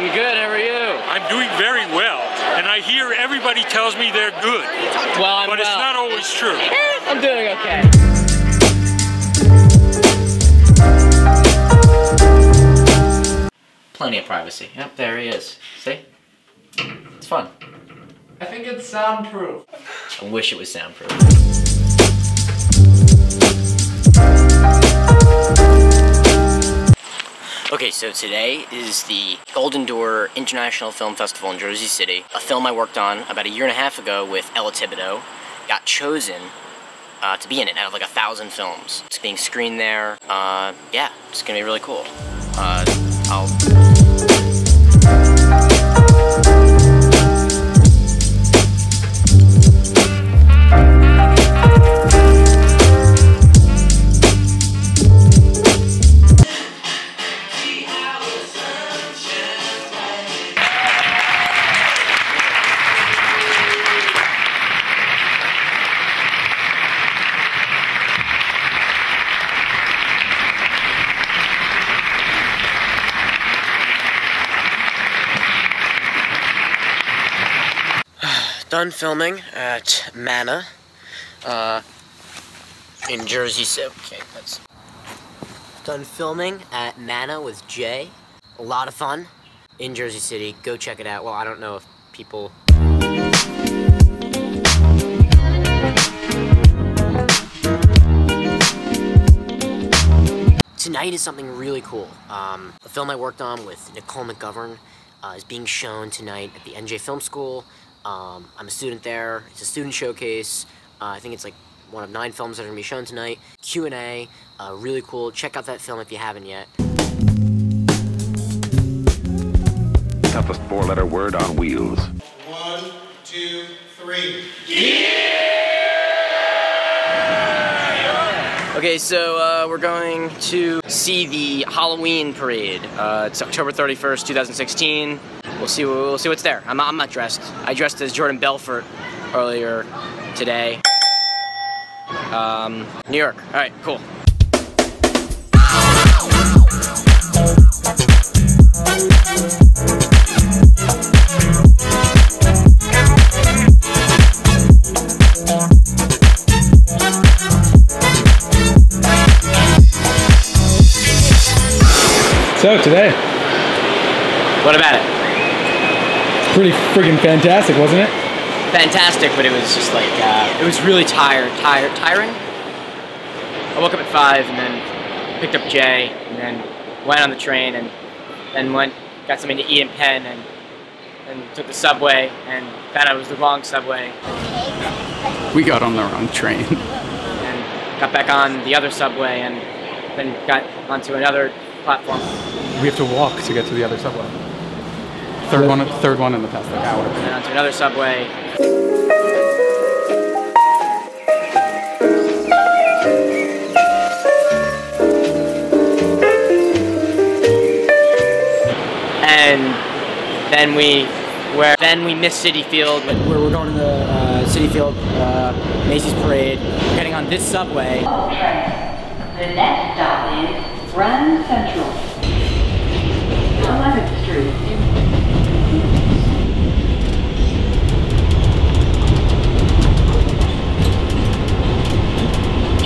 I'm good. How are you? I'm doing very well, and I hear everybody tells me they're good. Well, I'm but it's not always true. Eh, I'm doing okay. Plenty of privacy. Yep, there he is. See? It's fun. I think it's soundproof. I wish it was soundproof. Okay, so today is the Golden Door International Film Festival in Jersey City. A film I worked on about a year and a half ago with Ella Thibodeau. Got chosen uh, to be in it out of like a thousand films. It's being screened there. Uh, yeah, it's gonna be really cool. Uh, I'll done filming at Mana uh, in Jersey City. Okay, that's done filming at Mana with Jay. A lot of fun in Jersey City. Go check it out. Well, I don't know if people. Tonight is something really cool. Um, a film I worked on with Nicole McGovern uh, is being shown tonight at the NJ Film School. Um, I'm a student there. It's a student showcase. Uh, I think it's like one of nine films that are gonna be shown tonight. Q&A, uh, really cool. Check out that film if you haven't yet. Toughest four-letter word on wheels. One, two, three. Okay, so uh, we're going to see the Halloween parade. Uh, it's October 31st, 2016. We'll see. We'll see what's there. I'm not, I'm not dressed. I dressed as Jordan Belfort earlier today. Um, New York. All right, cool. So today, What about it? Pretty freaking fantastic, wasn't it? Fantastic, but it was just like uh, it was really tired, tired, tiring. I woke up at five and then picked up Jay and then went on the train and then went got something to eat in Penn and and took the subway and found out it was the wrong subway We got on the wrong train. and got back on the other subway and then got onto another platform We have to walk to get to the other subway. Third one, third one in the past like hour. and then onto another subway. And then we where then we missed Citi Field. Where we're going to the uh, Citi Field uh, Macy's parade. We're getting on this subway. The next stop is Grand Central.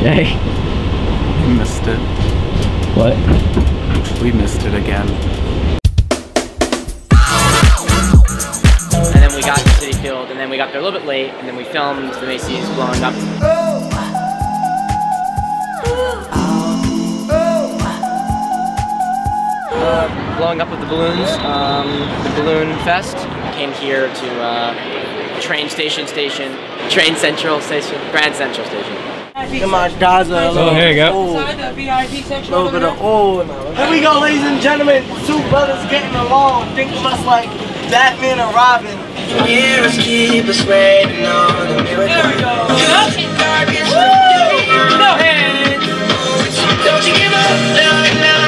Jay. We missed it. What? We missed it again. And then we got to Citi Field, and then we got there a little bit late, and then we filmed the Macy's blowing up. Uh, blowing up with the balloons, um, the Balloon Fest. Came here to uh, train station, station, train central station, Grand Central Station. Come on, Gaza. Oh, here you go. little bit of oh. Here we go, ladies and gentlemen. Two brothers getting along. Think of us like Batman and Robin. Mirrors keep us waiting on the miracle. There we go. No hands. Don't you give up. No, no.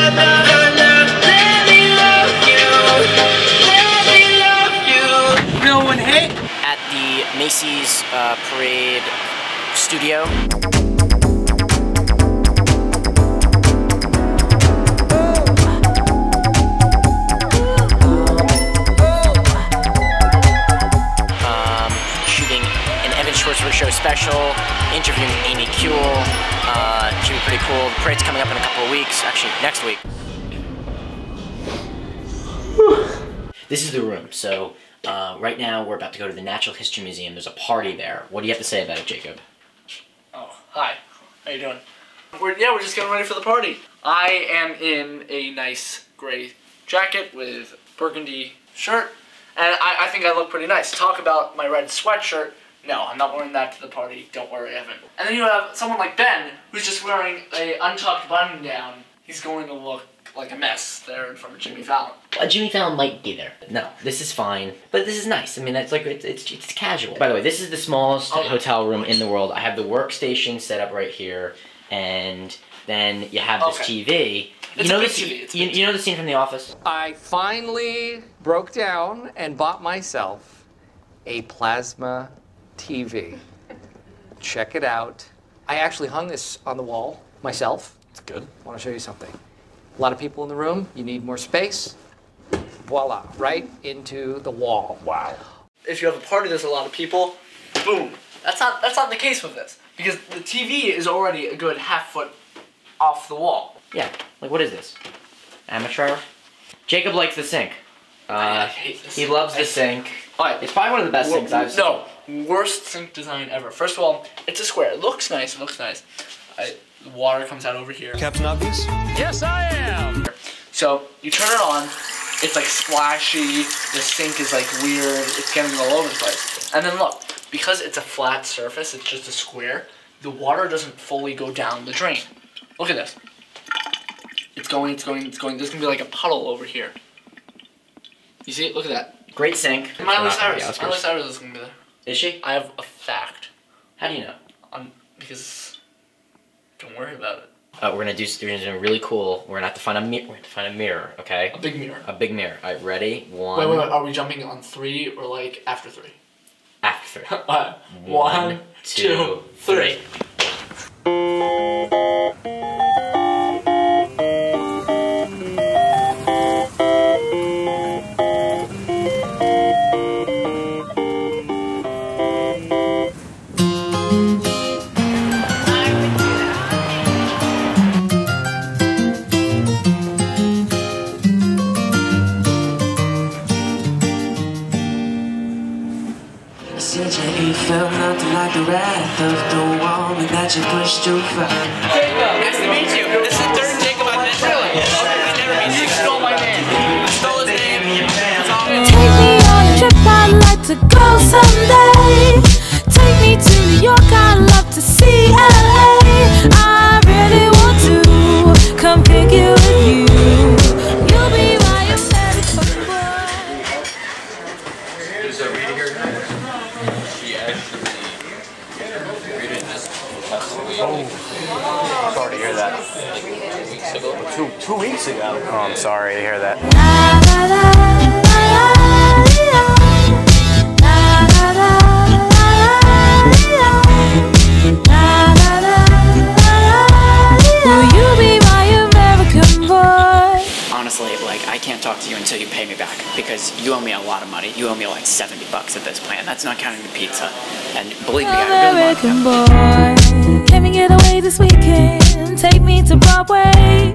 Interviewing Amy Kuehl. Uh, should be pretty cool. The parade's coming up in a couple of weeks. Actually, next week. This is the room. So uh, right now we're about to go to the Natural History Museum. There's a party there. What do you have to say about it, Jacob? Oh, hi. How you doing? We're, yeah, we're just getting ready for the party. I am in a nice gray jacket with burgundy shirt, and I, I think I look pretty nice. Talk about my red sweatshirt. No, I'm not wearing that to the party. Don't worry, Evan. And then you have someone like Ben, who's just wearing a untucked button down. He's going to look like a mess there in front of Jimmy Fallon. Uh, Jimmy Fallon might be there. No, this is fine. But this is nice. I mean, it's like it's, it's, it's casual. By the way, this is the smallest Oh, hotel room in the world. I have the workstation set up right here, and then you have this Okay. TV. It's you know a the scene- TV, it's you, big you know the scene from The Office. I finally broke down and bought myself a plasma TV. Check it out. I actually hung this on the wall myself. It's good. I want to show you something. A lot of people in the room. You need more space. Voila, right into the wall. Wow. if you have a party there's a lot of people, boom. That's not that's not the case with this because the TV is already a good half foot off the wall. Yeah. Like what is this? Amateur. Jacob likes the sink. Uh, I hate this. He loves I- the sink. Alright. It's probably one of the best sinks I've seen. No, worst sink design ever. First of all, it's a square. It looks nice. It looks nice. I, water comes out over here. Captain Obvious? Yes, I am. So you turn it on. It's like splashy. The sink is like weird. It's getting all over the place. And then look, because it's a flat surface, it's just a square. The water doesn't fully go down the drain. Look at this. It's going. It's going. It's going. There's gonna be like a puddle over here. You see it? Look at that. Great sink. Miley ah, Cyrus. Miley. Cyrus is gonna be there. Is she? I have a fact. How do you know? On because. Don't worry about it. Uh, we're gonna do do really cool. We're gonna have to find a mirror. We're gonna have to find a mirror. Okay. A big mirror. A big mirror. All right, ready? One. Wait, wait, wait. Are we jumping on three or like after three? After three. Uh, one, two, three. Said you ain't felt nothing like the wrath of the woman that you pushed too far. Nice to meet you. This is the third Jacob I've met. Really? I never met you. You stole my name. I stole his name. Take me on a trip, I'd like to go someday. Sorry to hear that. Two, two weeks ago. Oh, I'm sorry to hear that. Talk to you until you pay me back because you owe me a lot of money. You owe me like 70 bucks at this point. and That's not counting the pizza. And believe me, I really want to American boy. Can we get away this weekend? Take me to Broadway.